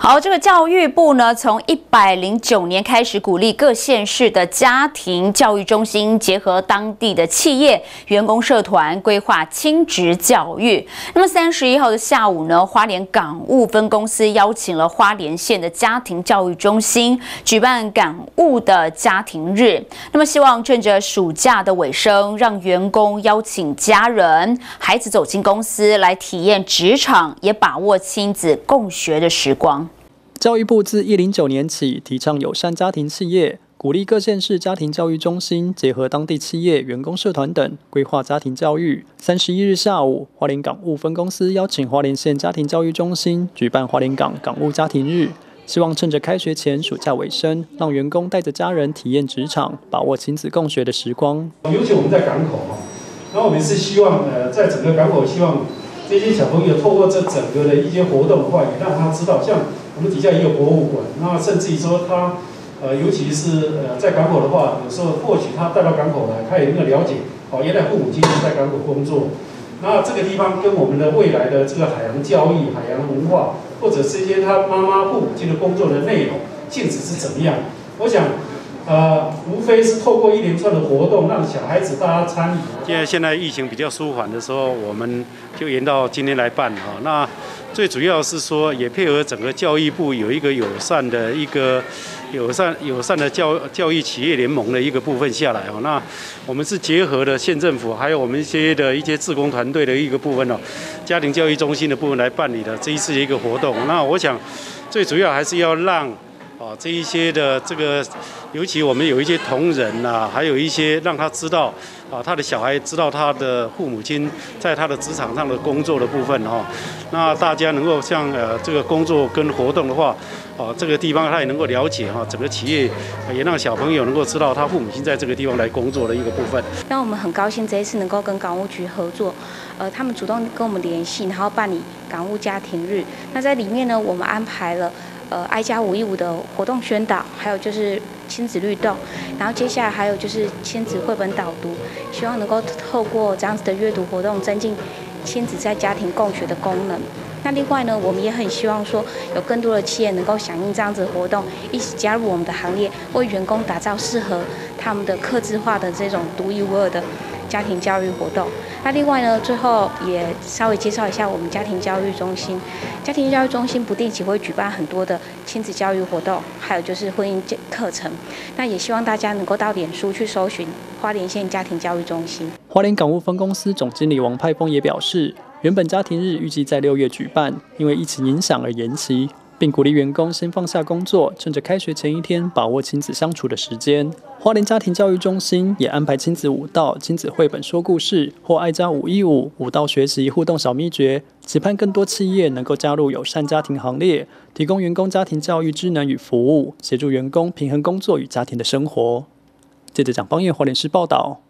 好，这个教育部呢，从一百零九年开始鼓励各县市的家庭教育中心结合当地的企业、员工社团规划亲职教育。那么三十一号的下午呢，花莲港务分公司邀请了花莲县的家庭教育中心举办港务的家庭日。那么希望趁着暑假的尾声，让员工邀请家人、孩子走进公司来体验职场，也把握亲子共学的时光。教育部自一零九年起提倡友善家庭企业，鼓励各县市家庭教育中心结合当地企业、员工社团等规划家庭教育。三十一日下午，花莲港务分公司邀请花莲县家庭教育中心举办花莲港港务家庭日，希望趁着开学前暑假尾声，让员工带着家人体验职场，把握亲子共学的时光。尤其我们在港口哈，然后我们是希望呃，在整个港口，希望这些小朋友透过这整个的一些活动的话，也让他知道像。我们底下也有博物馆，那甚至于说他，呃，尤其是呃在港口的话，有时候或许他带到港口来，他也能够了解，哦，原来父母亲在港口工作，那这个地方跟我们的未来的这个海洋教育、海洋文化，或者是一些他妈妈、父母亲的工作的内容性质是怎么样？我想。呃，无非是透过一连串的活动，让小孩子大家参与。现在现在疫情比较舒缓的时候，我们就延到今天来办哈。那最主要是说，也配合整个教育部有一个友善的一个友善友善的教教育企业联盟的一个部分下来哦。那我们是结合了县政府，还有我们一些的一些志工团队的一个部分哦，家庭教育中心的部分来办理的这一次的一个活动。那我想，最主要还是要让。啊，这一些的这个，尤其我们有一些同仁呐，还有一些让他知道，啊，他的小孩知道他的父母亲在他的职场上的工作的部分哈。那大家能够像呃这个工作跟活动的话，啊，这个地方他也能够了解哈，整个企业也让小朋友能够知道他父母亲在这个地方来工作的一个部分。那我们很高兴这一次能够跟港务局合作，呃，他们主动跟我们联系，然后办理港务家庭日。那在里面呢，我们安排了。呃，爱家五一五的活动宣导，还有就是亲子律动，然后接下来还有就是亲子绘本导读，希望能够透过这样子的阅读活动，增进亲子在家庭共学的功能。那另外呢，我们也很希望说，有更多的企业能够响应这样子活动，一起加入我们的行列，为员工打造适合他们的客制化的这种独一无二的。家庭教育活动，那另外呢，最后也稍微介绍一下我们家庭教育中心。家庭教育中心不定期会举办很多的亲子教育活动，还有就是婚姻课程。那也希望大家能够到脸书去搜寻花莲县家庭教育中心。花莲港务分公司总经理王派峰也表示，原本家庭日预计在六月举办，因为疫情影响而延期。并鼓励员工先放下工作，趁着开学前一天把握亲子相处的时间。花莲家庭教育中心也安排亲子舞蹈、亲子绘本说故事或爱家五一五舞蹈学习互动小秘诀，期盼更多企业能够加入友善家庭行列，提供员工家庭教育智能与服务，协助员工平衡工作与家庭的生活。记者蒋邦彦花莲市报道。